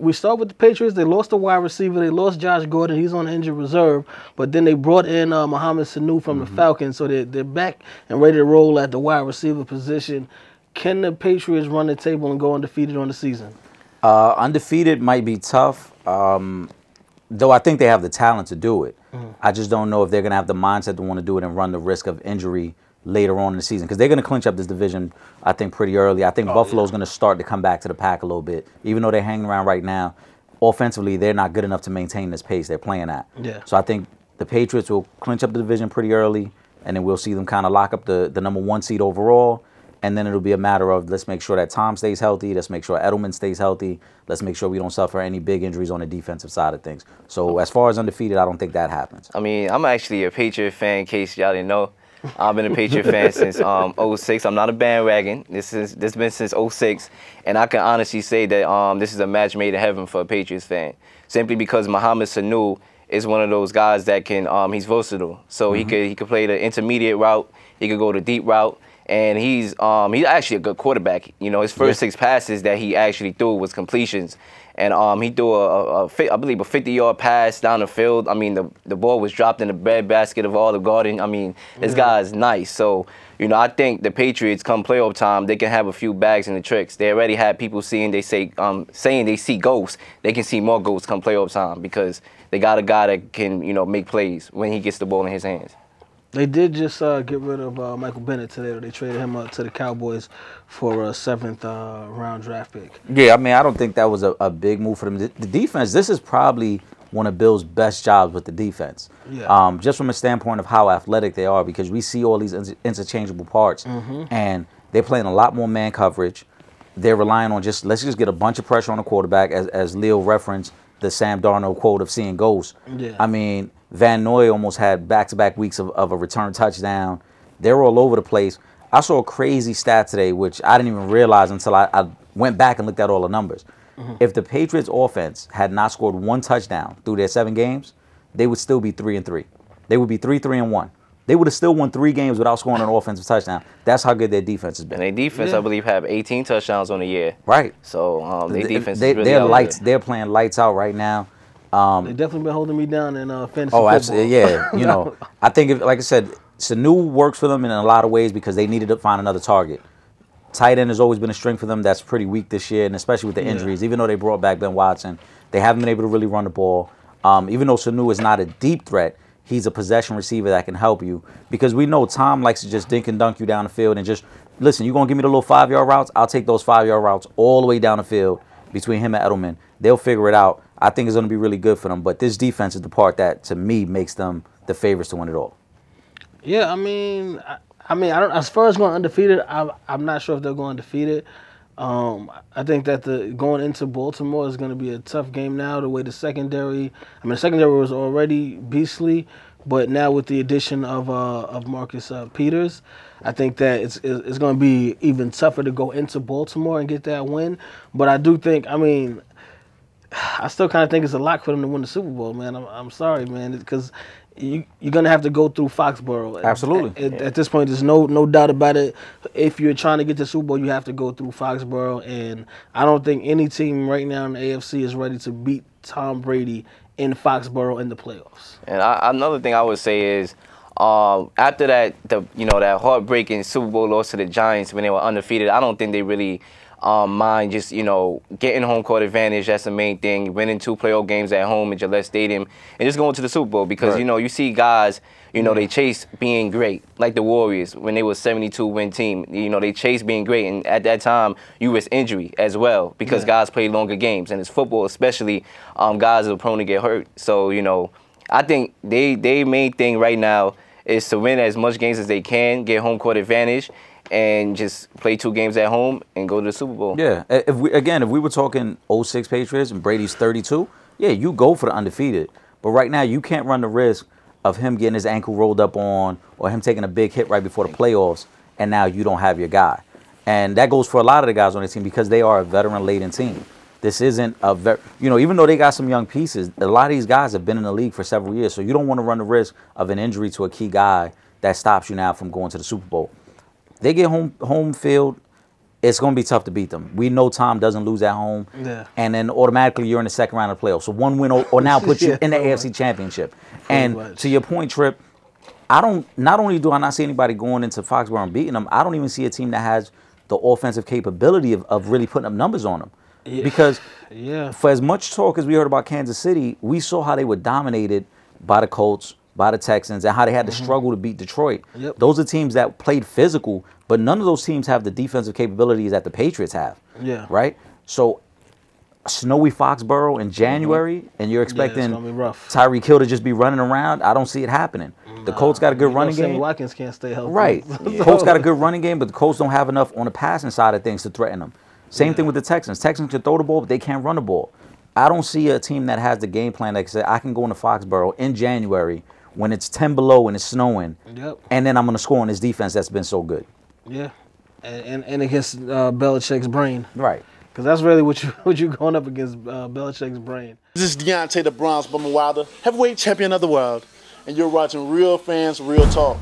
We start with the Patriots. They lost the wide receiver. They lost Josh Gordon. He's on injured reserve. But then they brought in uh, Mohamed Sanu from the Falcons, so they're, they're back and ready to roll at the wide receiver position. Can the Patriots run the table and go undefeated on the season? Uh, undefeated might be tough, um, though I think they have the talent to do it. I just don't know if they're going to have the mindset to want to do it and run the risk of injury later on in the season because they're going to clinch up this division, I think, pretty early. I think oh, Buffalo's going to start to come back to the pack a little bit, even though they're hanging around right now. Offensively, they're not good enough to maintain this pace they're playing at. Yeah. So I think the Patriots will clinch up the division pretty early, and then we'll see them kind of lock up the, the number one seed overall. And then it'll be a matter of let's make sure that Tom stays healthy. Let's make sure Edelman stays healthy. Let's make sure we don't suffer any big injuries on the defensive side of things. So as far as undefeated, I don't think that happens. I mean, I'm actually a Patriot fan, in case y'all didn't know. I've been a Patriot fan since um, 06. I'm not a bandwagon. This is this has been since 06, and I can honestly say that um, this is a match made in heaven for a Patriots fan. Simply because Mohamed Sanu is one of those guys that can um, he's versatile. So he could he could play the intermediate route. He could go the deep route. And he's um, he's actually a good quarterback. You know, his first six passes that he actually threw was completions, and um, he threw a, a, a fi- I believe a 50-yard pass down the field. I mean, the the ball was dropped in the bread basket of all the guarding. I mean, this guy is nice. So you know, I think the Patriots come playoff time, they can have a few bags in the tricks. They already had people seeing they say um, saying they see ghosts. They can see more ghosts come playoff time because they got a guy that can you know make plays when he gets the ball in his hands. They did just uh, get rid of uh, Michael Bennett today. They traded him up to the Cowboys for a seventh uh, round draft pick. Yeah, I mean, I don't think that was a, a big move for them. The, the defense, this is probably one of Bill's best jobs with the defense. Yeah. Um, just from a standpoint of how athletic they are, because we see all these inter- interchangeable parts, and they're playing a lot more man coverage. They're relying on just let's just get a bunch of pressure on the quarterback, as as Leo referenced the Sam Darnold quote of seeing ghosts. Yeah. I mean, Van Noy almost had back-to-back weeks of, of a return touchdown. They're all over the place. I saw a crazy stat today, which I didn't even realize until I, I went back and looked at all the numbers. If the Patriots offense had not scored one touchdown through their seven games, they would still be three and three. They would be three, three and one. They would have still won three games without scoring an offensive touchdown. That's how good their defense has And been. their defense, Yeah. I believe, have 18 touchdowns on the year. Right. So um, their They- defense they, is really they're lights. there. They're playing lights out right now. Um, They definitely been holding me down in uh, fantasy Oh, football. absolutely. Yeah. You know, I think, if, like I said, Sanu works for them in a lot of ways because they needed to find another target. Tight end has always been a strength for them. That's pretty weak this year, and especially with the Yeah. injuries. Even though they brought back Ben Watson, they haven't been able to really run the ball. Um, even though Sanu is not a deep threat, he's a possession receiver that can help you because we know Tom likes to just dink and dunk you down the field and just listen. You're gonna give me the little five yard routes. I'll take those five yard routes all the way down the field between him and Edelman. They'll figure it out. I think it's gonna be really good for them. But this defense is the part that to me makes them the favorites to win it all. Yeah, I mean, I, I mean, I don't. As far as going undefeated, I'm I'm not sure if they're going undefeated. Um, I think that the going into Baltimore is going to be a tough game now. The way the secondary, I mean, the secondary was already beastly, but now with the addition of uh, of Marcus uh, Peters, I think that it's it's going to be even tougher to go into Baltimore and get that win. But I do think, I mean, I still kind of think it's a lot for them to win the Super Bowl, man. I'm, I'm sorry, man, because you you're gonna have to go through Foxborough. Absolutely. At, at this point, there's no no doubt about it. If you're trying to get the Super Bowl, you have to go through Foxborough, and I don't think any team right now in the AFC is ready to beat Tom Brady in Foxborough in the playoffs. And I, another thing I would say is, um, after that, the you know that heartbreaking Super Bowl loss to the Giants when they were undefeated, I don't think they really um, mind just you know getting home court advantage. That's the main thing. Winning two playoff games at home at Gillette Stadium and just going to the Super Bowl because Right. you know you see guys. You know, they chase being great, like the Warriors when they were 72 win team. You know, they chase being great, and at that time, you risk injury as well because Yeah. guys play longer games, and it's football, especially um, guys are prone to get hurt. So you know, I think they they main thing right now is to win as much games as they can, get home court advantage, and just play two games at home and go to the Super Bowl. Yeah. If we again, if we were talking 06 Patriots and Brady's 32, yeah, you go for the undefeated. But right now, you can't run the risk of him getting his ankle rolled up on or him taking a big hit right before the playoffs, and now you don't have your guy. And that goes for a lot of the guys on the team because they are a veteran-laden team. This isn't a very, you know, even though they got some young pieces, a lot of these guys have been in the league for several years. So you don't want to run the risk of an injury to a key guy that stops you now from going to the Super Bowl. They get home home field it's going to be tough to beat them. We know Tom doesn't lose at home, Yeah. and then automatically you're in the second round of playoffs. So one win or, or now puts you Yeah, in the AFC Championship. And much. to your point, Trip, I don't. Not only do I not see anybody going into Foxborough and beating them, I don't even see a team that has the offensive capability of, of really putting up numbers on them. Yeah. Because Yeah. for as much talk as we heard about Kansas City, we saw how they were dominated by the Colts, by the Texans, and how they had to struggle to beat Detroit. Mm-hmm. Yep. Those are teams that played physical, but none of those teams have the defensive capabilities that the Patriots have. Yeah. Right? So snowy Foxborough in January, and you're expecting gonna be. Tyreek Hill to just be running around. I don't see it happening. The Colts got a good running game. Watkins can't stay healthy. Right. The Colts got a good running game, but the Colts don't have enough on the passing side of things to threaten them. Same thing with the Texans. Texans can throw the ball, but they can't run the ball. I don't see a team that has the game plan that can say, I can go into Foxborough in January when it's 10 below and it's snowing, Yep. and then I'm going to score on this defense that's been so good. Yeah. And and, and against uh, Belichick's brain, Right. because that's really what you what you going up against uh, Belichick's brain. This is Deontay the Bronze Bomber Wilder, heavyweight champion of the world, and you're watching Real Fans Real Talk.